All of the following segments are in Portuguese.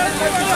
Thank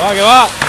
给了给了